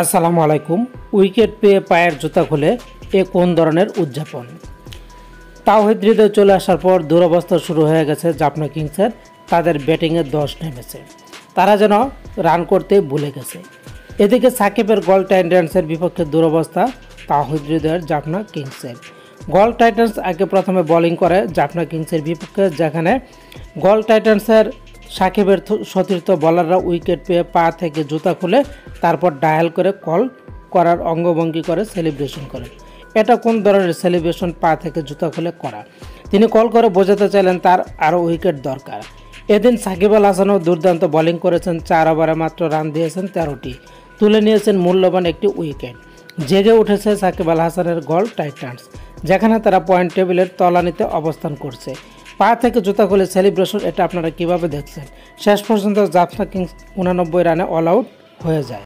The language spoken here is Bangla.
আসসালামু আলাইকুম। উইকেট পেয়ে পায়ের জুতা খুলে এ কোন ধরনের উদযাপন? তাওহিদ হৃদয় চলে আসার পর দুরবস্থা শুরু হয়ে গেছে জাপনা কিংসের। তাদের ব্যাটিংয়ে দশ নেমেছে। তারা যেন রান করতে ভুলে গেছে। এদিকে সাকিবের গল টাইটান্সের বিপক্ষে দুরবস্থা তাওহিদ হৃদয়ের জাপনা কিংসের। গল টাইটান্স আগে প্রথমে বোলিং করে জাপনা কিংসের বিপক্ষে, যেখানে গল টাইটান্সের সাকিবের সতীর্থ বলাররা উইকেট পেয়ে পা থেকে জুতা খুলে তারপর ডায়াল করে কল করার অঙ্গভঙ্গি করে সেলিব্রেশন করে এটা কোন ধরনের সেলিব্রেশন? পা থেকে জুতা খুলে করা। তিনি কল করে বোঝাতে চাইলেন তার আরও উইকেট দরকার। এদিন সাকিব আল হাসানও দুর্দান্ত বোলিং করেছেন, চার ওভারে মাত্র রান দিয়েছেন তেরোটি। তুলে নিয়েছেন মূল্যবান একটি উইকেট। জেগে উঠেছে সাকিব আল হাসানের গল টাইটান্স, যেখানে তারা পয়েন্ট টেবিলের তলানিতে অবস্থান করছে। পা থেকে জুতা খুলে সেলিব্রেশন এটা আপনারা কীভাবে দেখছেন? শেষ পর্যন্ত জাফনা কিংস উনানব্বই রানে অল আউট হয়ে যায়।